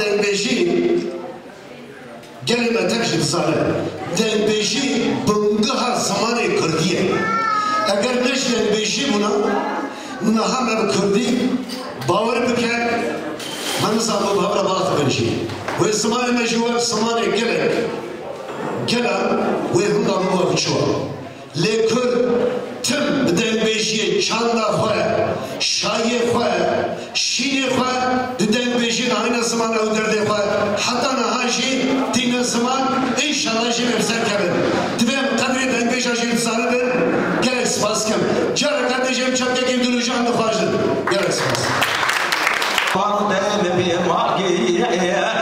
denbeji gelime tek jibsare denbeji bungaha zamanı Kürdiye eğer neş denbeji buna naha mev Kürdi bavar bike hanı sahibi bavra bahtı benşi ve zamanı mecbuar zamanı gerek gelen ve hınga muva biçuva le tüm denbejiye çanda khoya şahiye khoya şiye khoya بیشی aynı zaman öldürdü خواه hatta nahajı din zaman inşallah şimdi bize kabin tibem kadri den beş aşı sarıdır gerek spas kem çare kardeşim çapke kim duruşu andı fazla gerek spas Fandem bir magi Hınna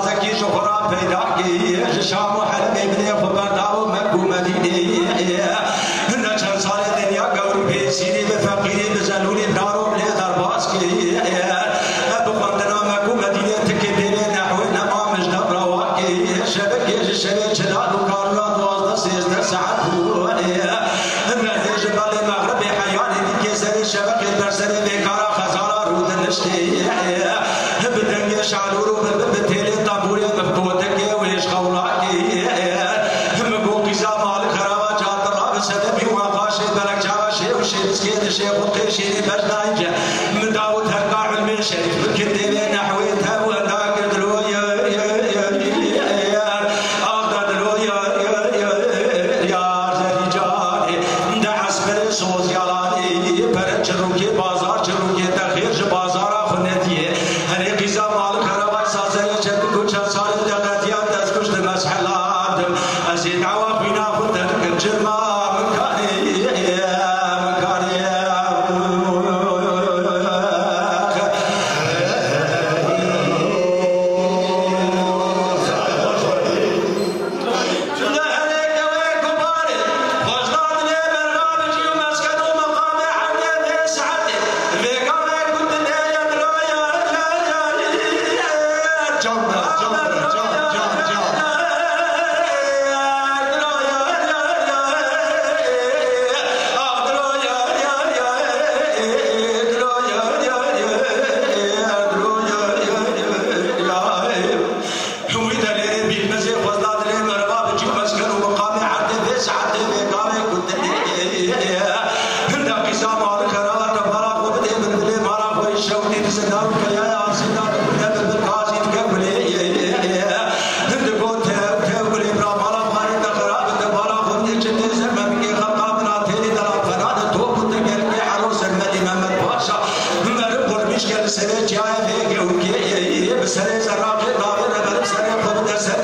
زكي شهرة بفقيري بزلولي دار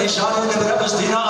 پریشان ہو کے ذرا اس دن آ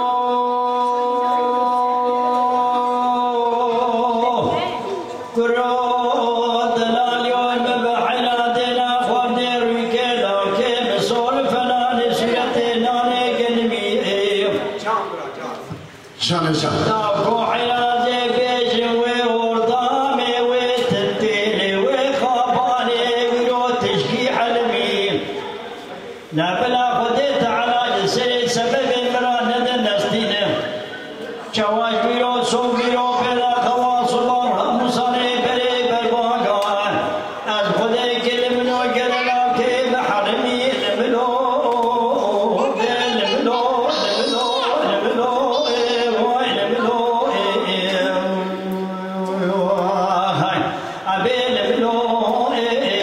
Oh, eh, eh.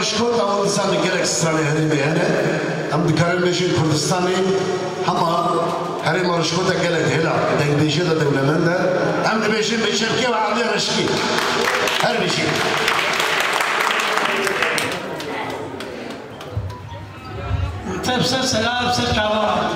تشكر تاول انسان جرك سراني هريمي هنا ام دكارن ماشي كردستاني هما هريم رشكوتا قالت هلا دك ديشيدا دولة مندا ام بيشي بشركي وعلي رشكي هر بيشي تبصر سلام سر كعبة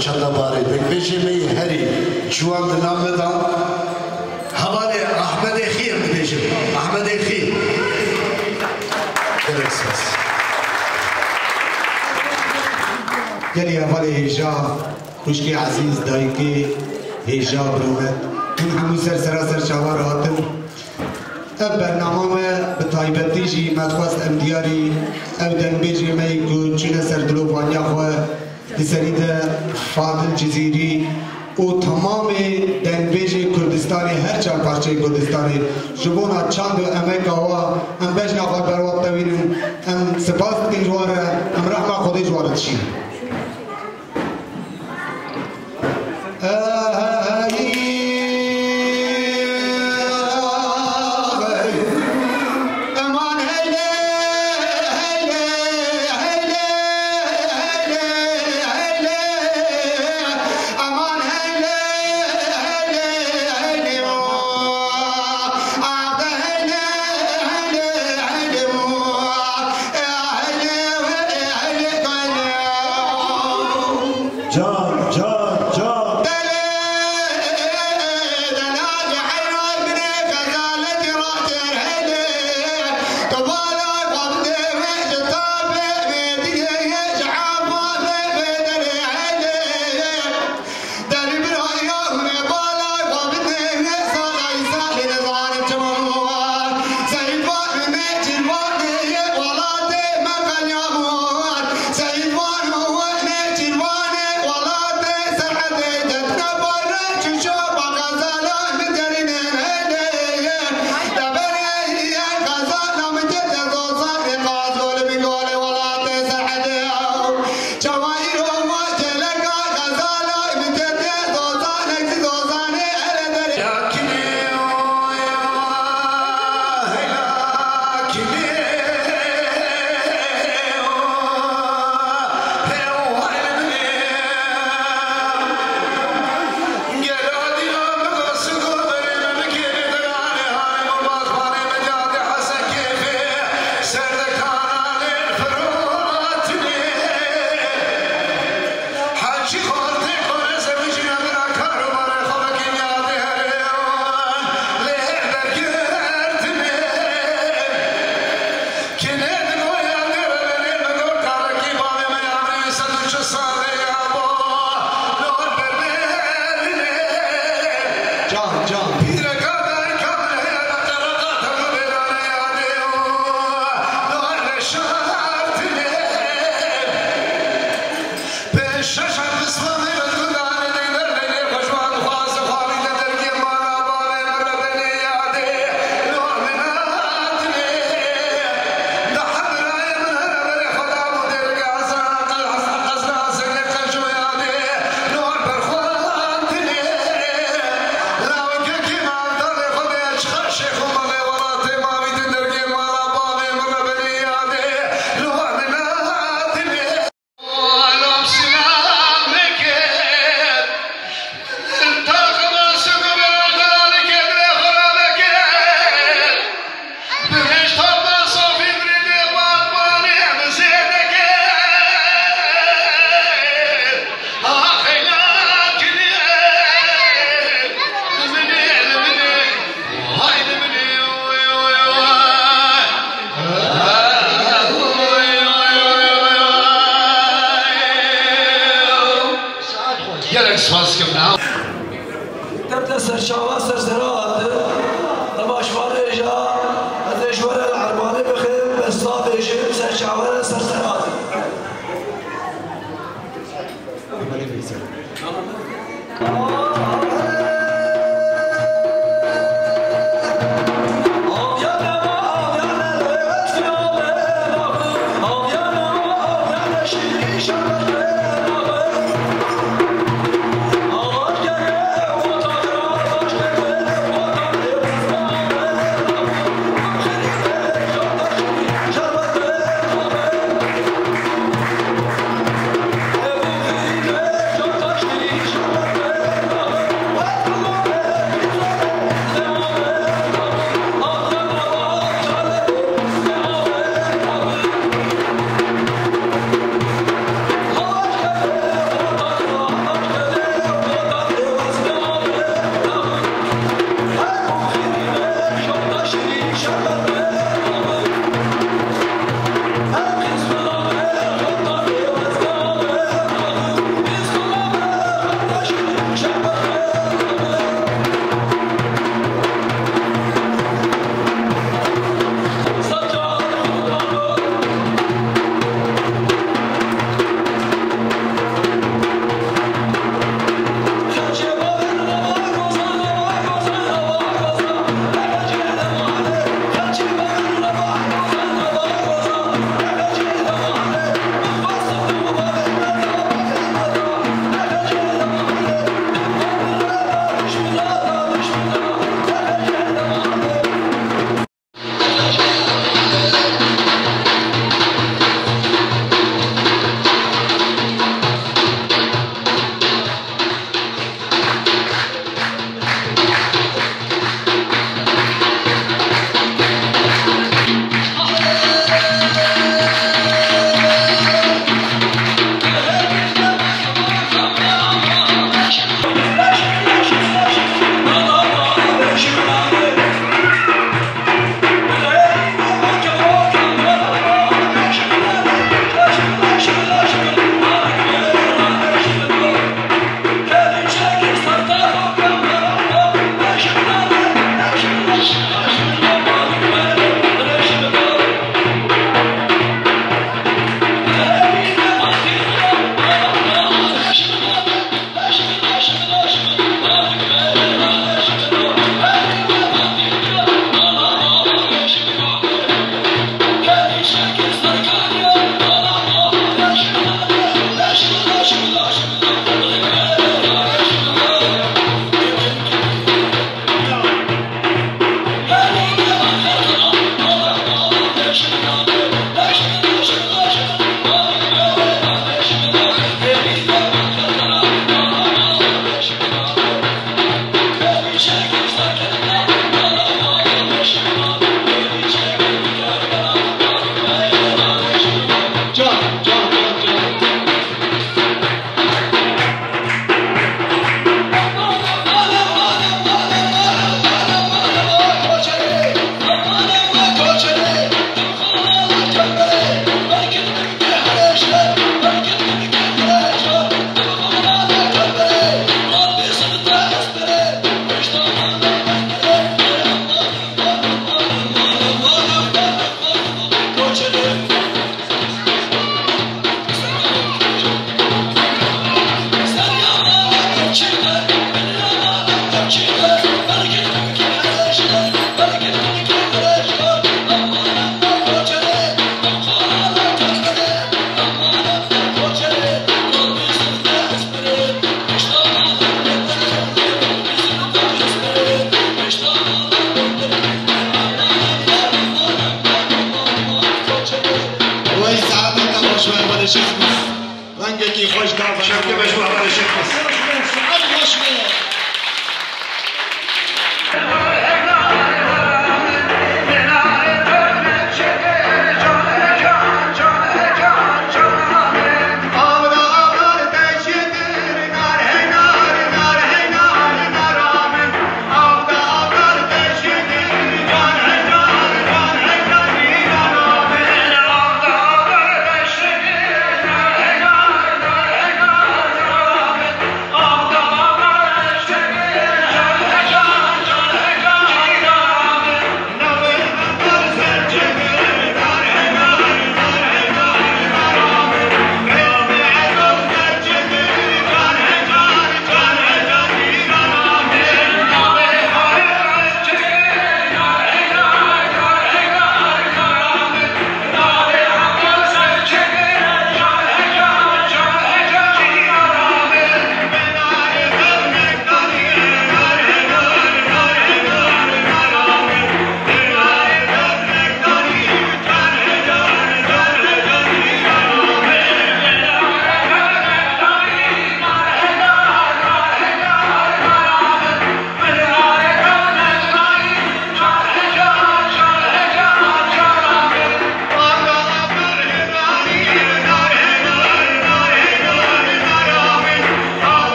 چند باری. دک بیشه می هری جوان نام دام حواله احمد خیر بیشه احمد خیر. درکساس گلی اول هیجا خوشکی عزیز دایکی هیجا برومت اون همو سر سراسر چاوار هاتم اب برنامه به تایبتی جی مدخواست امدیاری أو دن بیجی می گو چین سر دلو وانیا خواه. سرید فادل جزیری و تمام دنبیج کردستانی هر چند پارچه کردستانی جبونا چند امریکا و ام بجنا خود بروا تبینم ام سپاس کنجواره ام رحمه خودی جواره já é a hora só está na ordem. Agora é